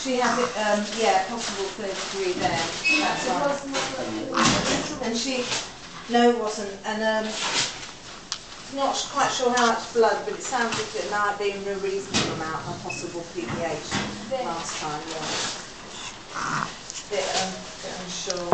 She has it, um, yeah, possible third degree there. That's right. And she, no, it wasn't. And um, not quite sure how much blood, but it sounds like it might be a reasonable amount of possible PPH last time. Yeah. Bit, um, bit unsure.